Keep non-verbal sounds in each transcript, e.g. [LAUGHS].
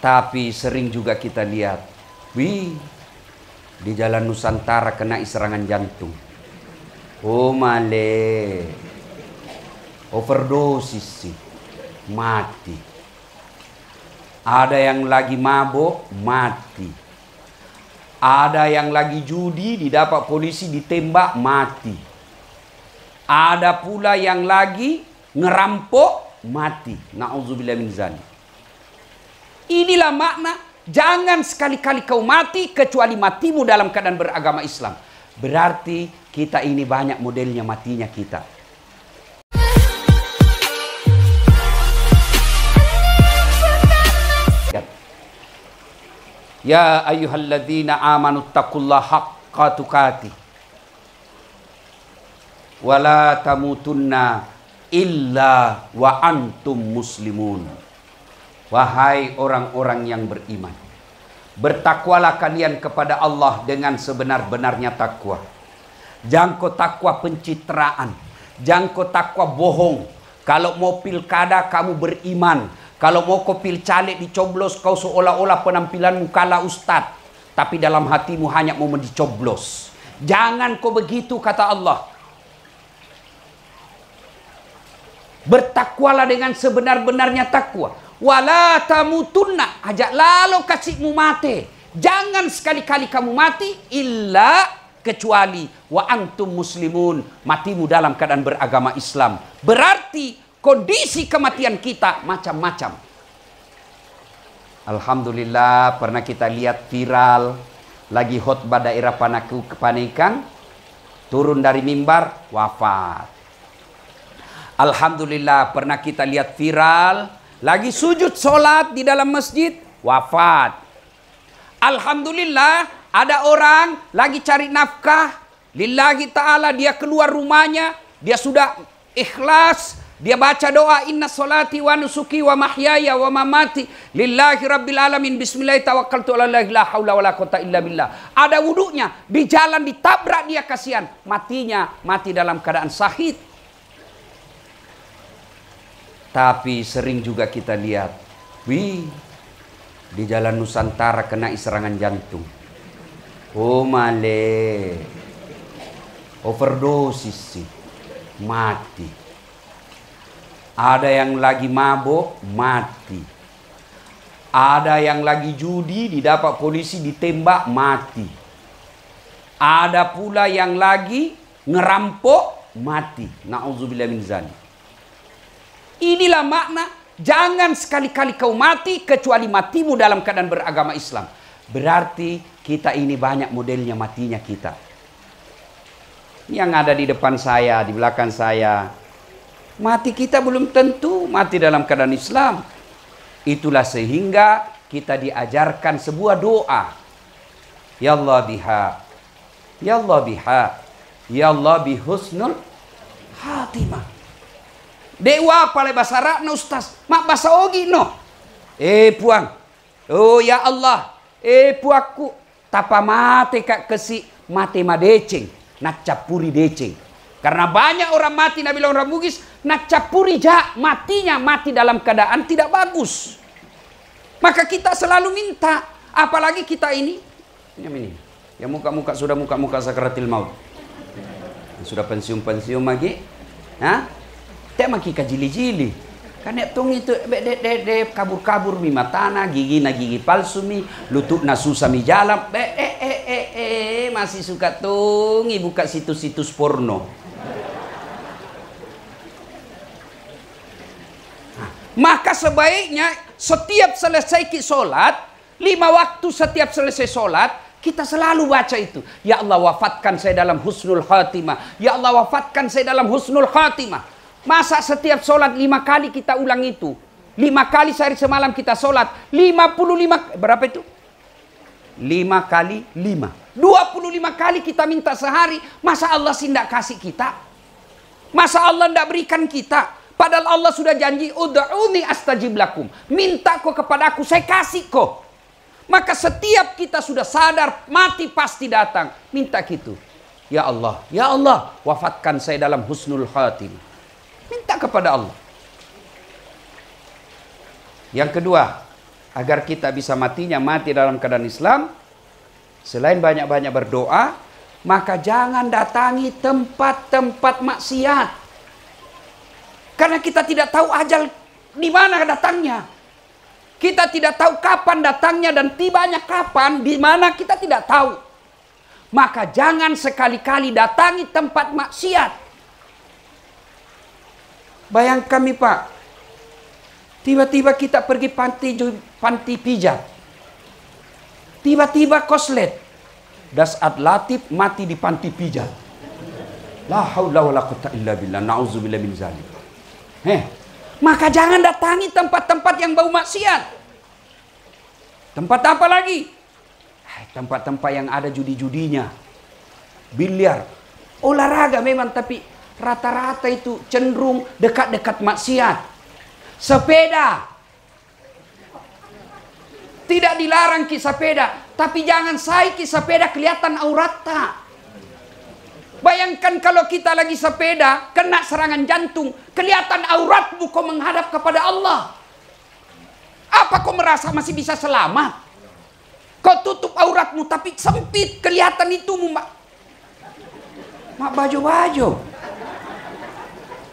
Tapi sering juga kita lihat, wih, di jalan Nusantara kena serangan jantung. Oh male, overdosis sih, mati. Ada yang lagi mabuk, mati. Ada yang lagi judi, didapat polisi ditembak, mati. Ada pula yang lagi ngerampok, mati. Na'udzubillah min zalik. Inilah makna jangan sekali-kali kau mati kecuali matimu dalam keadaan beragama Islam. Berarti kita ini banyak modelnya matinya kita. Ya ayyuhalladzina amanu taqullaha haqqa tuqatih wa la tamutunna illa wa antum muslimun. Wahai orang-orang yang beriman, bertakwalah kalian kepada Allah dengan sebenar-benarnya takwa. Jangko takwa pencitraan, jangko takwa bohong. Kalau mau pilkada kamu beriman, kalau mau kau caleg dicoblos kau seolah-olah penampilanmu kala ustad, tapi dalam hatimu hanya mau dicoblos. Jangan kau begitu kata Allah. Bertakwalah dengan sebenar-benarnya takwa wala tamutunna. Ajak lalu kasihmu mati. Jangan sekali-kali kamu mati illa kecuali wa antum muslimun. Matimu dalam keadaan beragama Islam. Berarti kondisi kematian kita macam-macam. Alhamdulillah pernah kita lihat viral. Lagi khotbah daerah Panaku kepanikan turun dari mimbar wafat. Alhamdulillah pernah kita lihat viral lagi sujud sholat di dalam masjid, wafat. Alhamdulillah, ada orang lagi cari nafkah. Lillahi ta'ala dia keluar rumahnya, dia sudah ikhlas. Dia baca doa inna salati wa nusuki wa mahyaya wa mamati lillahi rabbil alamin bismillah tawakkaltu ala la haula wala quwata illa billah. Ada wuduknya, di jalan ditabrak dia kasihan, matinya mati dalam keadaan sahid. Tapi sering juga kita lihat, wih, di jalan Nusantara kena serangan jantung. Oh male, overdosis sih, mati. Ada yang lagi mabuk, mati. Ada yang lagi judi, didapat polisi ditembak, mati. Ada pula yang lagi ngerampok, mati. Na'udzubillah min zalik. Inilah makna jangan sekali-kali kau mati kecuali matimu dalam keadaan beragama Islam. Berarti kita ini banyak modelnya matinya kita. Yang ada di depan saya, di belakang saya. Mati kita belum tentu mati dalam keadaan Islam. Itulah sehingga kita diajarkan sebuah doa. Ya Allah biha. Ya Allah biha. Ya Allah bihusnul hatimah. Dewa pale bahasa Arab no ustaz. Mak bahasa ogi no. Eh puang. Oh ya Allah. Eh puaku. Tapa mate kak kesi mate madeceng. Nak capuri deceng. Karena banyak orang mati Nabi orang Bugis. Nak capuri ja matinya mati dalam keadaan tidak bagus. Maka kita selalu minta. Apalagi kita ini. Ini ini. Ya muka-muka sudah muka-muka sakaratil maut. Sudah pensiun-pensiun lagi. Hah? Tak maki kajili-jili. Karena tong itu de de de kabur-kabur mi matana, gigi na gigi palsu mi, lutut na susah mi jalan. Be, eh, eh, eh, eh, masih suka tung buka situs-situs porno. Maka sebaiknya setiap selesai sholat, lima waktu setiap selesai sholat, kita selalu baca itu. Ya Allah wafatkan saya dalam husnul khatimah. Ya Allah wafatkan saya dalam husnul khatimah. Masa setiap sholat lima kali kita ulang itu? Lima kali sehari semalam kita sholat. Lima puluh lima, berapa itu? Lima kali lima. Dua puluh lima kali kita minta sehari. Masa Allah sih tidak kasih kita? Masa Allah tidak berikan kita? Padahal Allah sudah janji, Udu'uni astajib lakum. Minta kok kepada aku, saya kasih kok. Maka setiap kita sudah sadar, mati pasti datang. Minta gitu. Ya Allah, Ya Allah, wafatkan saya dalam husnul khatimah. Kepada Allah. Yang kedua, agar kita bisa matinya mati dalam keadaan Islam, selain banyak-banyak berdoa, maka jangan datangi tempat-tempat maksiat. Karena kita tidak tahu ajal di mana datangnya. Kita tidak tahu kapan datangnya dan tibanya kapan, di mana kita tidak tahu. Maka jangan sekali-kali datangi tempat maksiat. Bayangkan nih Pak, tiba-tiba kita pergi panti panti pijat. Tiba-tiba koslet. Das Latif mati di panti pijat. La haula wala quwata illa billah. Min zalik. Heh, maka jangan datangi tempat-tempat yang bau maksiat. Tempat apa lagi? Tempat-tempat yang ada judi-judinya. Biliar. Olahraga memang tapi rata-rata itu cenderung dekat-dekat maksiat. Sepeda. Tidak dilarang kisah sepeda, tapi jangan kisah sepeda kelihatan aurat tak. Bayangkan kalau kita lagi sepeda, kena serangan jantung, kelihatan auratmu kau menghadap kepada Allah. Apa kau merasa masih bisa selamat? Kau tutup auratmu tapi sempit kelihatan itu mak. Mak baju-baju.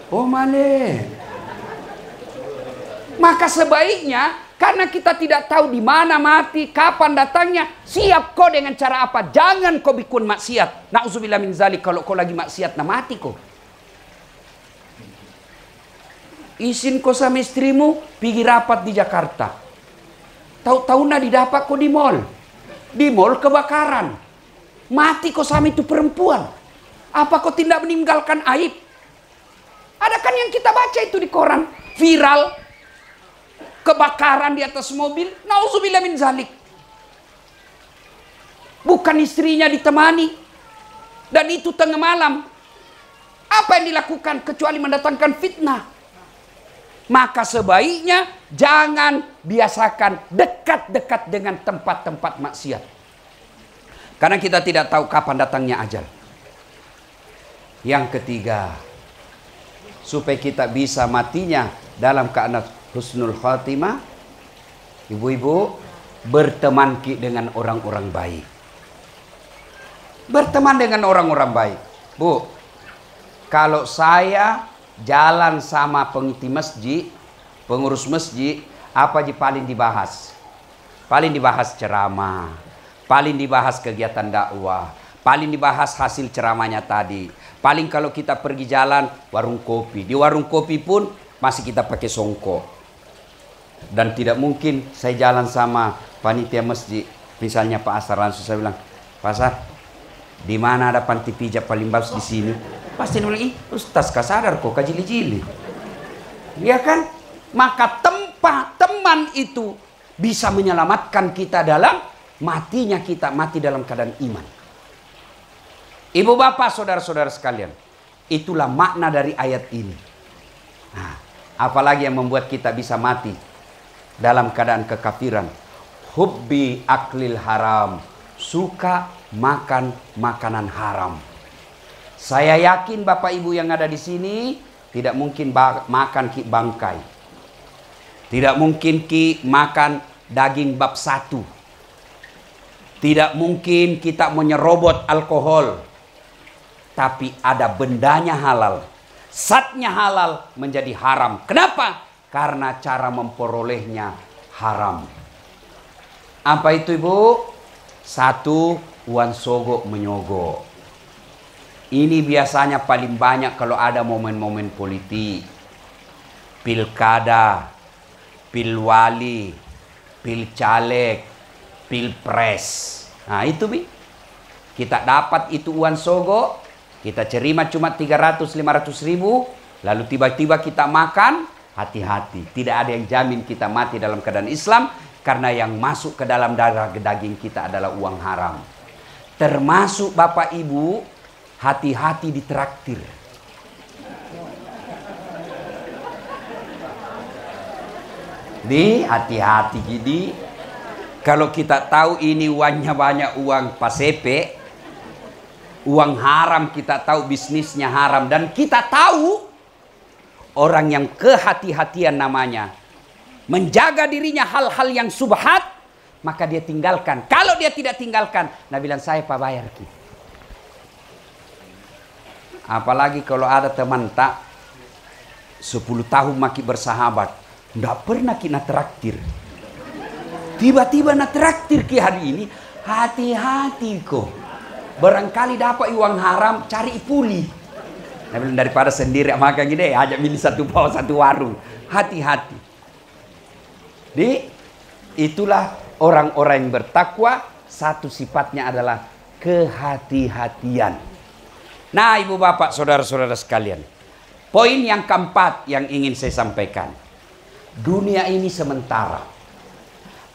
Oh male. Maka sebaiknya karena kita tidak tahu di mana mati, kapan datangnya. Siap kau dengan cara apa? Jangan kau bikin maksiat. Nauzubillah min zalik kalau kau lagi maksiat nah mati kau. Isin kau sama istrimu pergi rapat di Jakarta. Tahu-tahu nak didapat kau di mall. Di mall kebakaran. Mati kau sama itu perempuan. Apa kau tidak meninggalkan aib? Ada kan yang kita baca itu di koran. Viral kebakaran di atas mobil, nauzubillah min zalik. Bukan istrinya ditemani. Dan itu tengah malam. Apa yang dilakukan kecuali mendatangkan fitnah? Maka sebaiknya jangan biasakan dekat-dekat dengan tempat-tempat maksiat. Karena kita tidak tahu kapan datangnya ajal. Yang ketiga, supaya kita bisa matinya dalam keadaan husnul khatimah. Ibu-ibu berteman dengan orang-orang baik. Berteman dengan orang-orang baik. Bu kalau saya jalan sama pengiti masjid pengurus masjid apa yang paling dibahas? Paling dibahas ceramah paling dibahas kegiatan dakwah paling dibahas hasil ceramahnya tadi. Paling kalau kita pergi jalan warung kopi. Di warung kopi pun masih kita pakai songkok dan tidak mungkin saya jalan sama panitia masjid. Misalnya Pak Asar langsung saya bilang Pak Asar di mana ada panti pijat paling bagus di sini? Pasti ih Ustaz kau sadar kok kajili-jili. Ya kan? Maka tempat teman itu bisa menyelamatkan kita dalam matinya kita mati dalam keadaan iman ibu bapak saudara-saudara sekalian itulah makna dari ayat ini nah, apalagi yang membuat kita bisa mati dalam keadaan kekafiran. Hubbi aklil haram. Suka makan makanan haram. Saya yakin Bapak Ibu yang ada di sini tidak mungkin makan ki bangkai. Tidak mungkin ki makan daging bab satu. Tidak mungkin kita menyerobot alkohol. Tapi ada bendanya halal. Satnya halal menjadi haram. Kenapa? karena cara memperolehnya haram. Apa itu ibu? Satu, uang sogok menyogok. Ini biasanya paling banyak kalau ada momen-momen politik. Pilkada, pilwali, pilcaleg, pilpres. Nah itu bi. Kita dapat itu uang sogok, kita cerima cuma 300-500 ribu, lalu tiba-tiba kita makan, hati-hati. Tidak ada yang jamin kita mati dalam keadaan Islam karena yang masuk ke dalam darah daging kita adalah uang haram. Termasuk Bapak Ibu, hati-hati ditraktir. Di hati-hati gini. Kalau kita tahu ini uangnya banyak uang pasepe, uang haram kita tahu bisnisnya haram dan kita tahu orang yang kehati-hatian namanya menjaga dirinya hal-hal yang subhat, maka dia tinggalkan. Kalau dia tidak tinggalkan, Nabi bilang saya pak bayar. Apalagi kalau ada teman tak 10 tahun maki bersahabat, tidak pernah kita traktir. Tiba-tiba nak traktir ki hari ini, hati-hati kok. Barangkali dapat uang haram, cari. Nabi bilang daripada sendiri makan gini, ajak milih satu bawah satu warung. Hati-hati. Di itulah orang-orang yang bertakwa, satu sifatnya adalah kehati-hatian. Nah, ibu bapak, saudara-saudara sekalian, poin yang keempat yang ingin saya sampaikan, dunia ini sementara.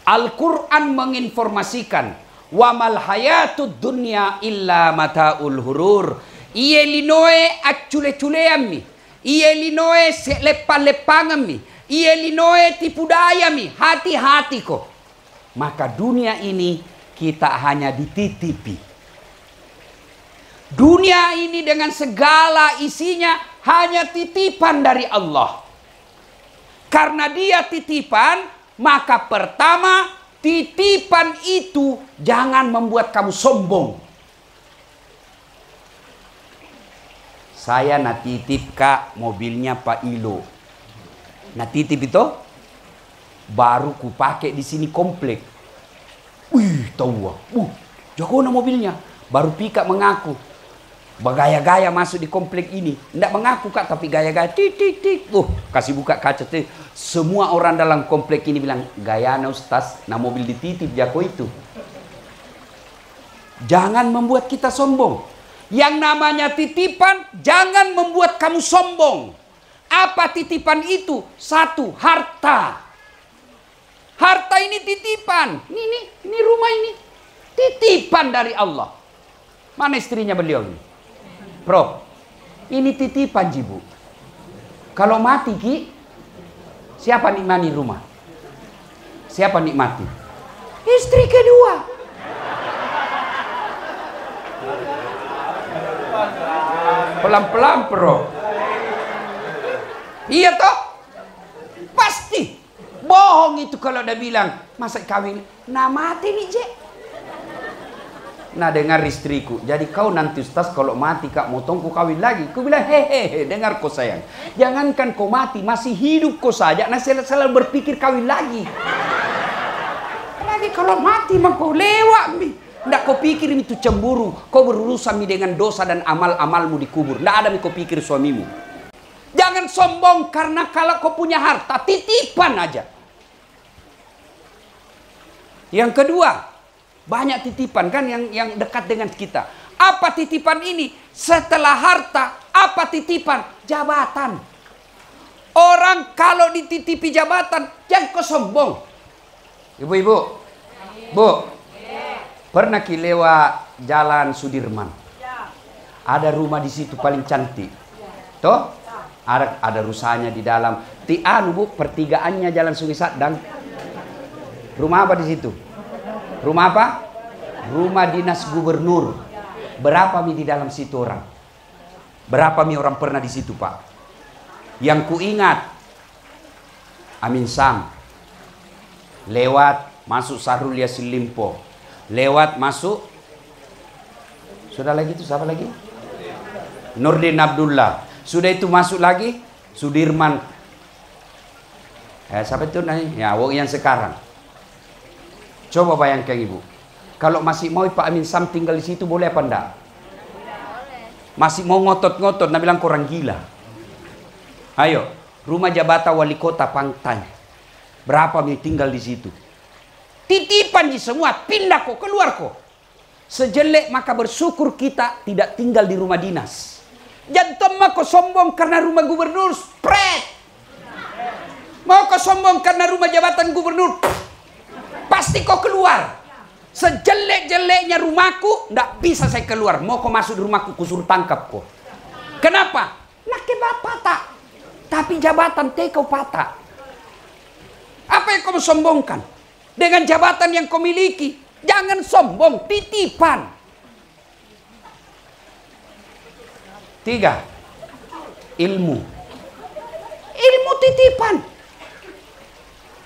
Al-Quran menginformasikan, wamal hayatud dunya illa mataul hurur Iye linoe accule-culeammi. Iye linoe lepang-lepangami. Iye linoe tipu dayami. Hati-hati kok. Maka dunia ini kita hanya dititipi. Dunia ini dengan segala isinya hanya titipan dari Allah. Karena dia titipan, maka pertama titipan itu jangan membuat kamu sombong. Saya nak titip kak mobilnya Pak Ilo. Nak titip itu baru ku pakai di sini komplek. Wih, tahu ah. Uh, jago mobilnya. Baru pika mengaku. Bergaya-gaya masuk di komplek ini. Tidak mengaku kak, tapi gaya-gaya. Tik, tik, tik. Uh, kasih buka kaca. Tik. Semua orang dalam komplek ini bilang, gaya ustaz, na mobil dititip jago itu. Jangan membuat kita sombong. Yang namanya titipan jangan membuat kamu sombong. Apa titipan itu? Satu, harta. Harta ini titipan. Ini, ini, ini rumah ini. Titipan dari Allah. Mana istrinya beliau ini? Bro, ini titipan jibu. Kalau mati ki, siapa nikmati rumah? Siapa nikmati? Istri kedua. Pelan-pelan bro. Iya toh? Pasti. Bohong itu kalau dia bilang, masa kawin, nah mati nih je. Nah dengar istriku, jadi kau nanti ustaz kalau mati kak motongku kawin lagi. Ku bilang hehehe, dengar kau sayang. Jangankan kau mati, masih hidup kau saja, nah selalu, selalu berpikir kawin lagi. Lagi kalau mati mah kau lewat mi. Tidak kau pikir itu cemburu. Kau berurusan dengan dosa dan amal-amalmu dikubur. Tidak ada kau pikir suamimu. Jangan sombong karena kalau kau punya harta titipan aja. Yang kedua, banyak titipan kan yang yang dekat dengan kita. Apa titipan ini? Setelah harta, apa titipan? Jabatan. Orang kalau dititipi jabatan, jangan kau sombong. Ibu-ibu, Bu, Pernah ki lewat jalan Sudirman. Ada rumah di situ paling cantik. Toh? Ada ada rusanya di dalam. Ti anu Bu, pertigaannya jalan Sungai Sadang. Rumah apa di situ? Rumah apa? Rumah dinas gubernur. Berapa mi di dalam situ orang? Berapa mi orang pernah di situ, Pak? Yang ku ingat Amin Sam lewat masuk Sahrul Yasin Limpo lewat masuk sudah lagi itu siapa lagi Nurdin Abdullah sudah itu masuk lagi Sudirman eh, siapa itu nanya ya yang sekarang coba bayangkan ibu kalau masih mau Pak Amin Sam tinggal di situ boleh apa enggak masih mau ngotot-ngotot nah bilang kurang gila ayo rumah jabatan wali kota Pantai berapa nih tinggal di situ Titipan di semua, pindah kok, keluar kok. Sejelek maka bersyukur kita tidak tinggal di rumah dinas. Jantung mau kau sombong karena rumah gubernur, spread. Mau kau sombong karena rumah jabatan gubernur, pasti kau keluar. Sejelek-jeleknya rumahku, tidak bisa saya keluar. Mau kau masuk di rumahku, kusur tangkap kok. Kenapa? Nak bapak tak. Tapi jabatan teh kau patah. Apa yang kau sombongkan? dengan jabatan yang kau miliki. Jangan sombong, titipan. Tiga, ilmu. Ilmu titipan.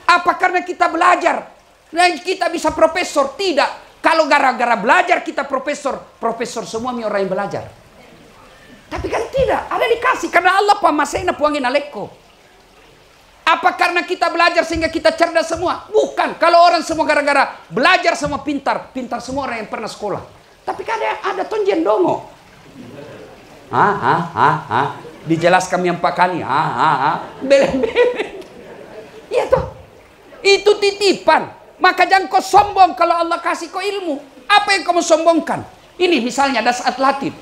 Apa karena kita belajar dan kita bisa profesor? Tidak. Kalau gara-gara belajar kita profesor, profesor semua mi orang yang belajar. Tapi kan tidak, ada dikasih karena Allah pamasena puangin aleko. Apa karena kita belajar sehingga kita cerdas semua? Bukan. Kalau orang semua gara-gara belajar semua pintar, pintar semua orang yang pernah sekolah. Tapi kan ada tonjen dongo. Ah, ah, ah, ah. Dijelaskan yang empat kali. Ah, ah, ah. Bele-bele. Iya toh. Itu titipan. Maka jangan kau sombong kalau Allah kasih kau ilmu. Apa yang kamu sombongkan? Ini misalnya ada saat latih.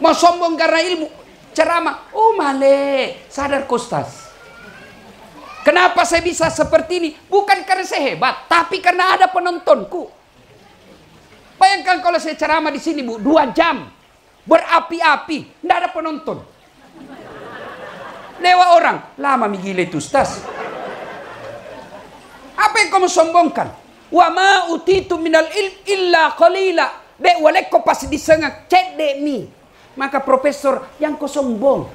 Mau sombong karena ilmu. Ceramah. Oh male. Sadar kostas. Kenapa saya bisa seperti ini? Bukan karena saya hebat. Tapi karena ada penontonku. Bayangkan kalau saya ceramah di sini bu. Dua jam. Berapi-api. Tidak ada penonton. Lewat orang. Lama migile itu ustaz. Apa yang kamu sombongkan? Wa ma utitu minal ilm illa qalila. Dek walek kau pasti disengak. Cek dek mi. Maka profesor yang kau sombong.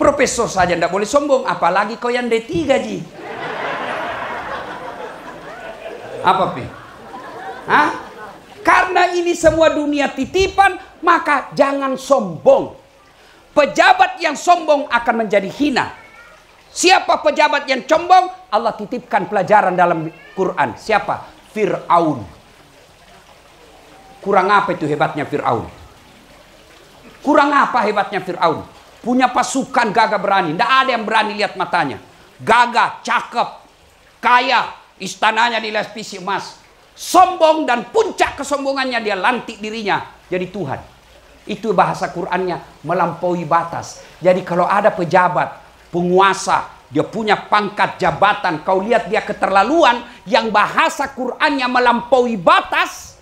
Profesor saja tidak boleh sombong. Apalagi kau yang D3 ji. Apa pi? Hah? Karena ini semua dunia titipan, maka jangan sombong. Pejabat yang sombong akan menjadi hina. Siapa pejabat yang sombong? Allah titipkan pelajaran dalam Quran. Siapa? Fir'aun. Kurang apa itu hebatnya Fir'aun? Kurang apa hebatnya Fir'aun? Punya pasukan gagah berani. Tidak ada yang berani lihat matanya. Gagah, cakep, kaya, istananya dilapisi emas. Sombong dan puncak kesombongannya dia lantik dirinya jadi Tuhan. Itu bahasa Qur'annya melampaui batas. Jadi kalau ada pejabat penguasa, dia punya pangkat jabatan, kau lihat dia keterlaluan yang bahasa Qur'annya melampaui batas.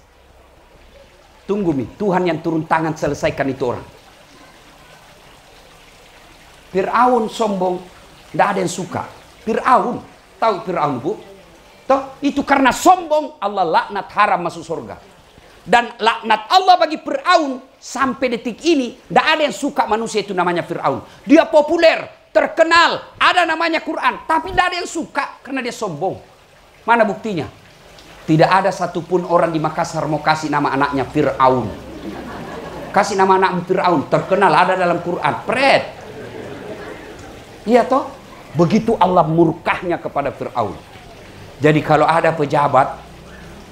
Tunggu mi, Tuhan yang turun tangan selesaikan itu orang. Fir'aun sombong, tidak ada yang suka. Fir'aun, tahu Fir'aun bu? Toh, itu karena sombong Allah laknat haram masuk surga. Dan laknat Allah bagi Fir'aun sampai detik ini, tidak ada yang suka manusia itu namanya Fir'aun. Dia populer, terkenal, ada namanya Quran, tapi tidak ada yang suka karena dia sombong. Mana buktinya? Tidak ada satupun orang di Makassar mau kasih nama anaknya Fir'aun. Kasih nama anak Fir'aun, terkenal ada dalam Quran. Pret. Iya toh? Begitu Allah murkahnya kepada Fir'aun. Jadi kalau ada pejabat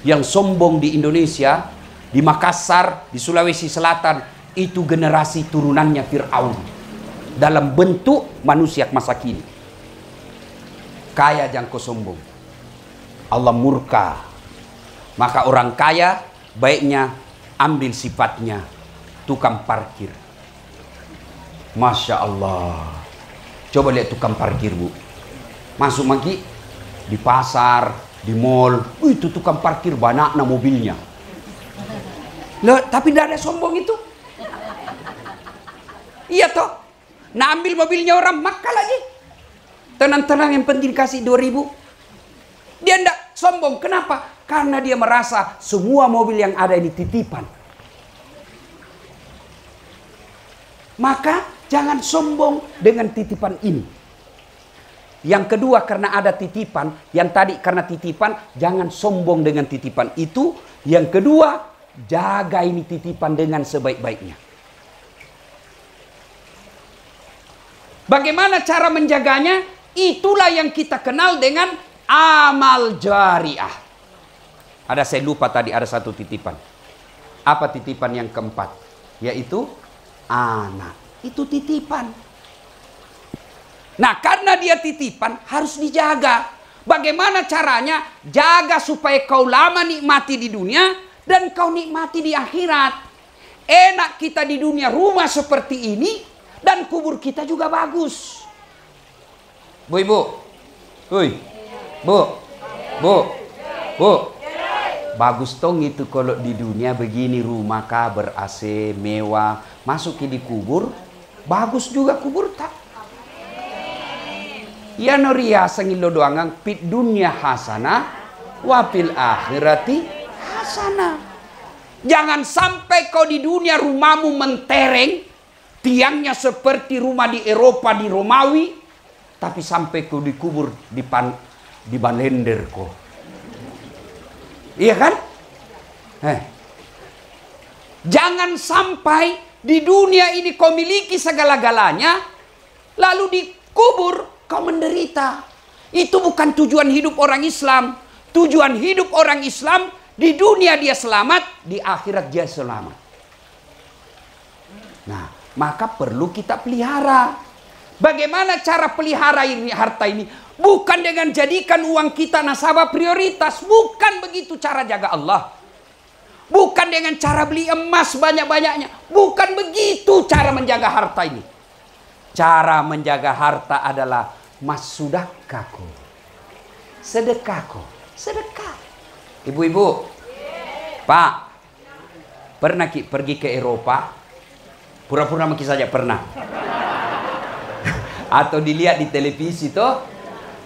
yang sombong di Indonesia, di Makassar, di Sulawesi Selatan, itu generasi turunannya Fir'aun dalam bentuk manusia masa kini. Kaya jangko sombong. Allah murka. Maka orang kaya baiknya ambil sifatnya tukang parkir. Masya Allah. Coba lihat tukang parkir bu. Masuk lagi di pasar, di mall. Itu tukang parkir banyak mobilnya. Loh, tapi tidak ada sombong itu. Iya toh. Nah ambil mobilnya orang maka lagi. Tenang-tenang yang penting kasih 2000. Dia tidak sombong. Kenapa? Karena dia merasa semua mobil yang ada ini titipan. Maka jangan sombong dengan titipan ini. Yang kedua karena ada titipan, yang tadi karena titipan, jangan sombong dengan titipan itu. Yang kedua, jaga ini titipan dengan sebaik-baiknya. Bagaimana cara menjaganya? Itulah yang kita kenal dengan amal jariah. Ada saya lupa tadi ada satu titipan. Apa titipan yang keempat? Yaitu anak. Itu titipan. Nah, karena dia titipan harus dijaga. Bagaimana caranya? Jaga supaya kau lama nikmati di dunia dan kau nikmati di akhirat. Enak kita di dunia rumah seperti ini, dan kubur kita juga bagus. Bu ibu, Hui. Bu, bu, bu. Bagus tong itu kalau di dunia begini rumah kah ber AC mewah, masuk di kubur, bagus juga kubur tak. Ya noria sengilo doangang pit dunia hasana, wapil akhirati hasana. Jangan sampai kau di dunia rumahmu mentereng, tiangnya seperti rumah di Eropa di Romawi, tapi sampai kau dikubur di pan di balender kok. Iya kan? Eh. Jangan sampai di dunia ini kau miliki segala-galanya, lalu dikubur kau menderita. Itu bukan tujuan hidup orang Islam. Tujuan hidup orang Islam di dunia dia selamat, di akhirat dia selamat. Maka perlu kita pelihara. Bagaimana cara pelihara ini harta ini? Bukan dengan jadikan uang kita nasabah prioritas, bukan begitu cara jaga Allah. Bukan dengan cara beli emas banyak-banyaknya. Bukan begitu cara menjaga harta ini. Cara menjaga harta adalah mas sudahkaku. Sedekahku. Sedekah. Ibu-ibu. Pak. Pernah pergi ke Eropa? Pura-pura mungkin saja pernah. [LAUGHS] Atau dilihat di televisi tuh.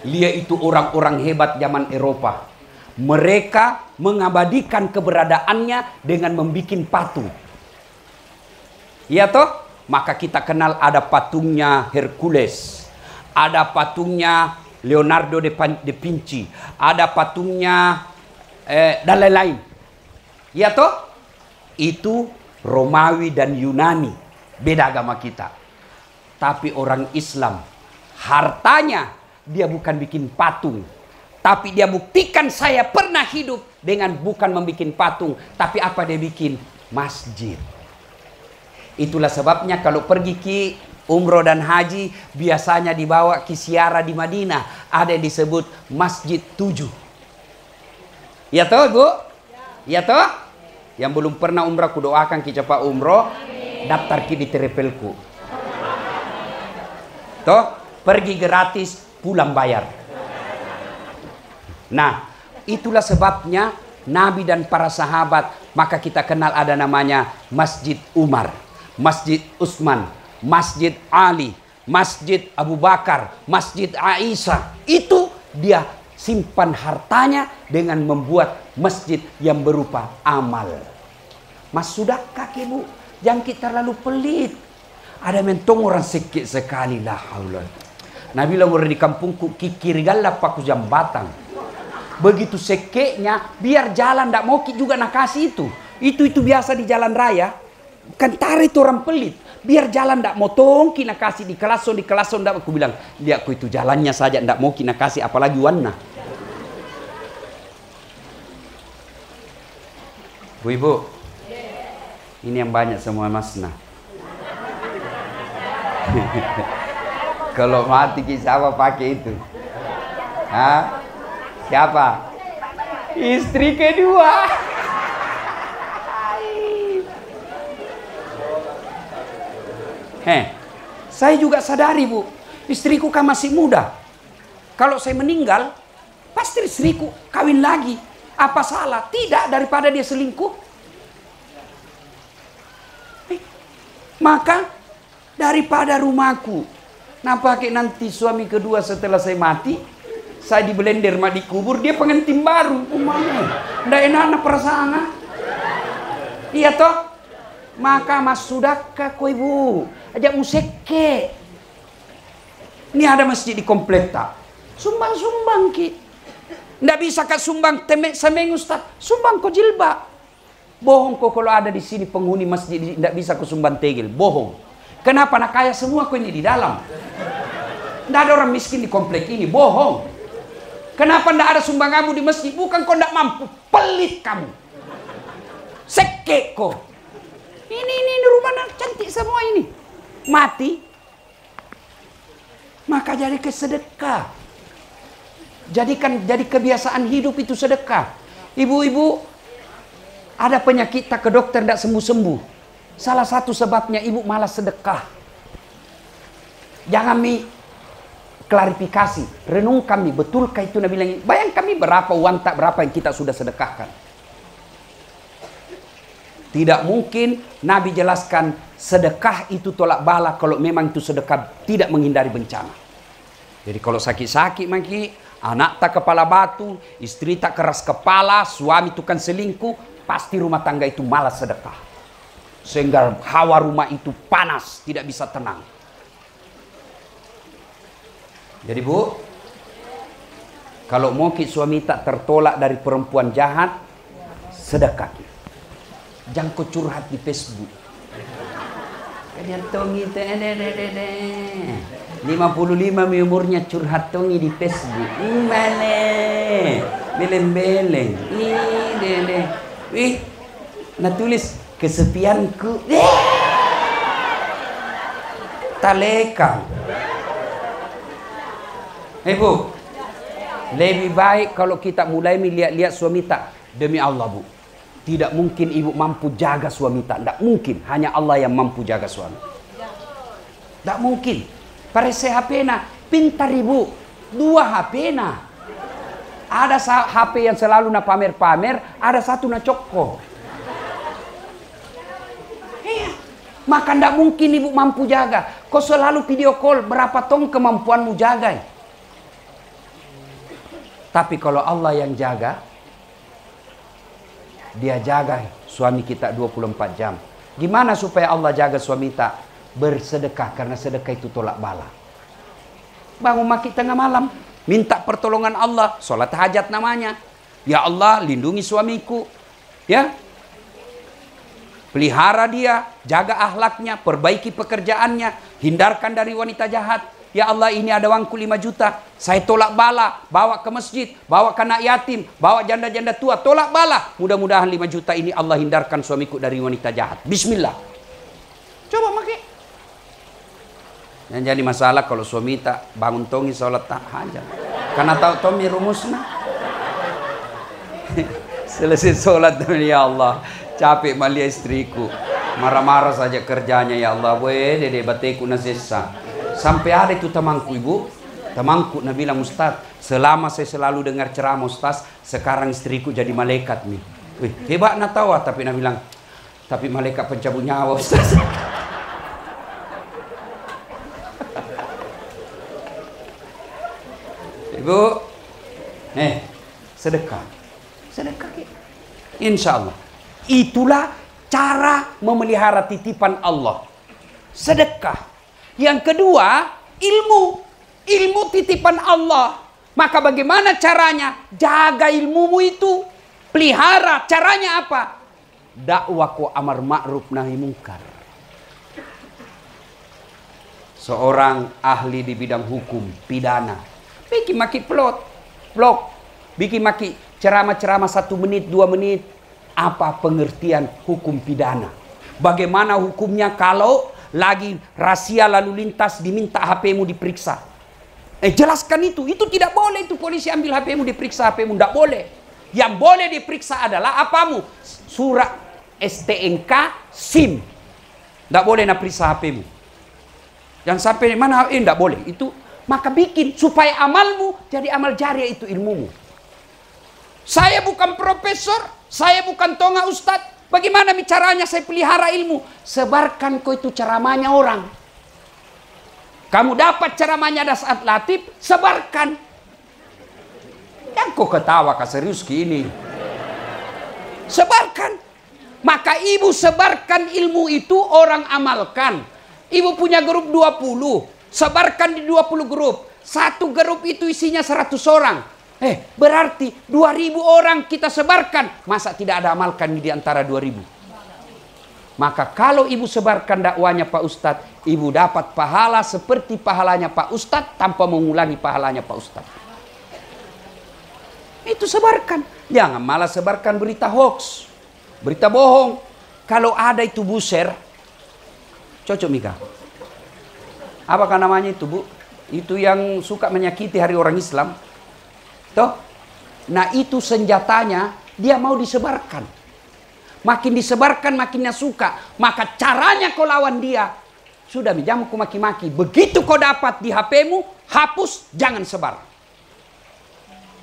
Lihat itu orang-orang hebat zaman Eropa mereka mengabadikan keberadaannya dengan membuat patung. Ya toh? Maka kita kenal ada patungnya Hercules, ada patungnya Leonardo da Vinci, ada patungnya eh, dan lain-lain. Ya toh? Itu Romawi dan Yunani, beda agama kita. Tapi orang Islam, hartanya dia bukan bikin patung, tapi dia buktikan saya pernah hidup dengan bukan membuat patung. Tapi apa dia bikin? Masjid. Itulah sebabnya kalau pergi ke umroh dan haji biasanya dibawa ke siara di Madinah. Ada yang disebut Masjid Tujuh. Ya toh Bu? Ya toh? Yang belum pernah umrah ku doakan ki cepat umroh. Daftar ki di terepelku. Toh? Pergi gratis, pulang bayar. Nah, itulah sebabnya Nabi dan para sahabat maka kita kenal ada namanya Masjid Umar, Masjid Utsman, Masjid Ali, Masjid Abu Bakar, Masjid Aisyah. Itu dia simpan hartanya dengan membuat masjid yang berupa amal. Mas sudah kaki bu, jangan kita terlalu pelit. Ada mentong orang sikit sekali lah haula. Nabi bilang di kampungku kikir galap paku jambatan. Begitu sekeknya, biar jalan tidak mau juga nak kasih itu. Itu itu biasa di jalan raya. Kan tarik itu orang pelit. Biar jalan tidak mau tongki nak kasih di kelason di kelason tidak aku bilang lihat aku itu jalannya saja tidak mau kina kasih apalagi warna. Bu ibu, ini yang banyak semua masna. [LAUGHS] Kalau mati kisah apa pakai itu? Hah? Siapa? Istri kedua. Heh, saya juga sadari bu, istriku kan masih muda. Kalau saya meninggal, pasti istriku kawin lagi. Apa salah? Tidak daripada dia selingkuh. Maka daripada rumahku, nampaknya nanti suami kedua setelah saya mati, saya di blender mah dikubur dia pengantin baru umumnya ndak enak perasaan ah. iya toh? Maka mas sudahkah kau ibu ajak museke ini ada masjid di komplek tak? Sumbang sumbang ki. Ndak bisa kak sumbang temek semeng ustaz. Sumbang kau jilbab bohong kau kalau ada di sini penghuni masjid ndak bisa kau sumbang tegel bohong kenapa nak kaya semua kau ini di dalam ndak ada orang miskin di komplek ini bohong Kenapa tidak ada sumbang kamu di masjid? Bukan kau tidak mampu. Pelit kamu. Sekek kau. Ini, ini, ini rumah cantik semua ini. Mati. Maka jadi kesedekah. Jadikan jadi kebiasaan hidup itu sedekah. Ibu-ibu ada penyakit tak ke dokter tidak sembuh-sembuh. Salah satu sebabnya ibu malas sedekah. Jangan mi klarifikasi, renung kami, betulkah itu Nabi bilang, bayang kami berapa uang tak berapa yang kita sudah sedekahkan. Tidak mungkin Nabi jelaskan sedekah itu tolak bala kalau memang itu sedekah tidak menghindari bencana. Jadi kalau sakit-sakit maki, anak tak kepala batu, istri tak keras kepala, suami tukang selingkuh, pasti rumah tangga itu malas sedekah. Sehingga hawa rumah itu panas, tidak bisa tenang. Jadi bu, kalau mau suami tak tertolak dari perempuan jahat, sedekah. Jangan kau curhat di Facebook. Kalian tongi itu, 55 umurnya curhat tongi di Facebook. Mana? Beleng-beleng. Dele. Wih, nak tulis kesepianku. Talekang. Eh bu, lebih baik kalau kita mulai melihat-lihat suami tak demi Allah bu. Tidak mungkin ibu mampu jaga suami tak. Tidak mungkin. Hanya Allah yang mampu jaga suami. Tidak mungkin. Parese HP na. Pintar ibu. Dua HP na. Ada HP yang selalu na pamer-pamer. Ada satu na cokko. Iya. Maka tidak mungkin ibu mampu jaga. Kau selalu video call. Berapa tong kemampuanmu jaga? Tapi kalau Allah yang jaga, dia jaga suami kita 24 jam. Gimana supaya Allah jaga suami kita? Bersedekah karena sedekah itu tolak bala. Bangun maki tengah malam, minta pertolongan Allah, sholat hajat namanya. Ya Allah, lindungi suamiku. Ya, pelihara dia, jaga ahlaknya, perbaiki pekerjaannya, hindarkan dari wanita jahat. Ya Allah ini ada uangku 5 juta. Saya tolak bala. Bawa ke masjid. Bawa ke anak yatim. Bawa janda-janda tua. Tolak bala. Mudah-mudahan 5 juta ini Allah hindarkan suamiku dari wanita jahat. Bismillah. Coba. Yang jadi masalah kalau suami tak bangun tongi sholat tak hajat. Karena tahu Tommy rumusnya. [LAUGHS] Selesai sholat ya Allah. Capek malia istriku. Marah-marah saja kerjanya ya Allah. Weh dede bateku nasisa. Sampai ada itu temanku ibu, temanku Nabi bilang Ustaz, selama saya selalu dengar ceramah Ustaz, sekarang istriku jadi malaikat nih. Wih, hebat nak tahu tapi Nabi bilang, tapi malaikat pencabut nyawa Ustaz. [LAUGHS] Ibu, eh, sedekah. Sedekah. Insya Allah. Itulah cara memelihara titipan Allah. Sedekah. Yang kedua, ilmu. Ilmu titipan Allah. Maka bagaimana caranya? Jaga ilmumu itu. Pelihara. Caranya apa? Dakwaku amar ma'ruf nahi mungkar. Seorang ahli di bidang hukum, pidana. Bikin maki plot, vlog. Bikin maki ceramah-ceramah satu menit, dua menit. Apa pengertian hukum pidana? Bagaimana hukumnya kalau lagi rahasia lalu lintas diminta HPmu diperiksa. Eh jelaskan itu, itu tidak boleh itu polisi ambil HPmu diperiksa HPmu, tidak boleh. Yang boleh diperiksa adalah apamu? Surat STNK SIM. Tidak boleh nak periksa HPmu. Yang sampai mana eh tidak boleh. Itu maka bikin supaya amalmu jadi amal jariah itu ilmumu. Saya bukan profesor, saya bukan tonga ustadz, Bagaimana caranya saya pelihara ilmu? Sebarkan kau itu ceramahnya orang. Kamu dapat ceramahnya ada saat latip, sebarkan. Yang kau ketawa kau serius gini. Sebarkan. Maka ibu sebarkan ilmu itu orang amalkan. Ibu punya grup 20. Sebarkan di 20 grup. Satu grup itu isinya 100 orang. Eh, berarti 2000 orang kita sebarkan. Masa tidak ada amalkan di antara 2000? Maka kalau ibu sebarkan dakwanya Pak Ustadz, ibu dapat pahala seperti pahalanya Pak Ustadz tanpa mengulangi pahalanya Pak Ustadz. Itu sebarkan. Jangan malah sebarkan berita hoax. Berita bohong. Kalau ada itu buser, cocok Mika. Apakah namanya itu bu? Itu yang suka menyakiti hari orang Islam. Toh? Nah itu senjatanya dia mau disebarkan. Makin disebarkan makinnya suka. Maka caranya kau lawan dia. Sudah mijamu ku maki-maki. Begitu kau dapat di HPmu, hapus, jangan sebar.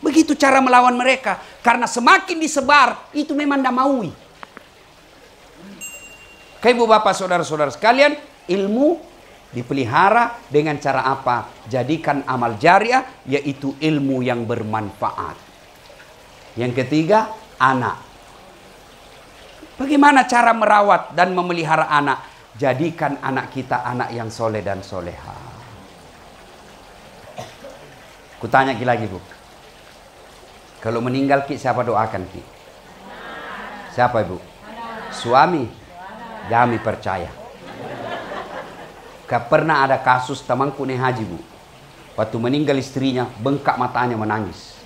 Begitu cara melawan mereka. Karena semakin disebar, itu memang tidak maui. Ibu bapak saudara-saudara sekalian, ilmu Dipelihara dengan cara apa? Jadikan amal jariah yaitu ilmu yang bermanfaat. Yang ketiga, anak. Bagaimana cara merawat dan memelihara anak? Jadikan anak kita anak yang soleh dan soleha. Kutanya ki lagi bu. Kalau meninggal ki siapa doakan ki? Siapa ibu? Suami. Kami percaya. Gak pernah ada kasus temanku nih haji bu. Waktu meninggal istrinya, bengkak matanya menangis.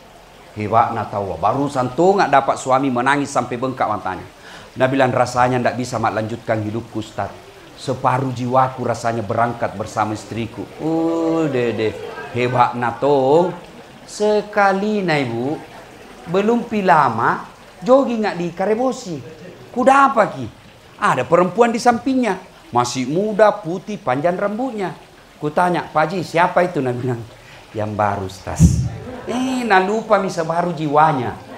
Hebat nak tahu. Barusan tuh nggak dapat suami menangis sampai bengkak matanya. Bilang rasanya ndak bisa mak lanjutkan hidupku Ustaz. Separuh jiwaku rasanya berangkat bersama istriku. Oh dede, hebat natong. Sekali na ibu, belum pilama, jogging nggak di Karebosi. Kuda apa ki? Ada perempuan di sampingnya, masih muda, putih, panjang rambutnya. Kutanya, Pak Ji, siapa itu? Nah bilang, yang baru, Stas. Eh, nah lupa misa baru jiwanya.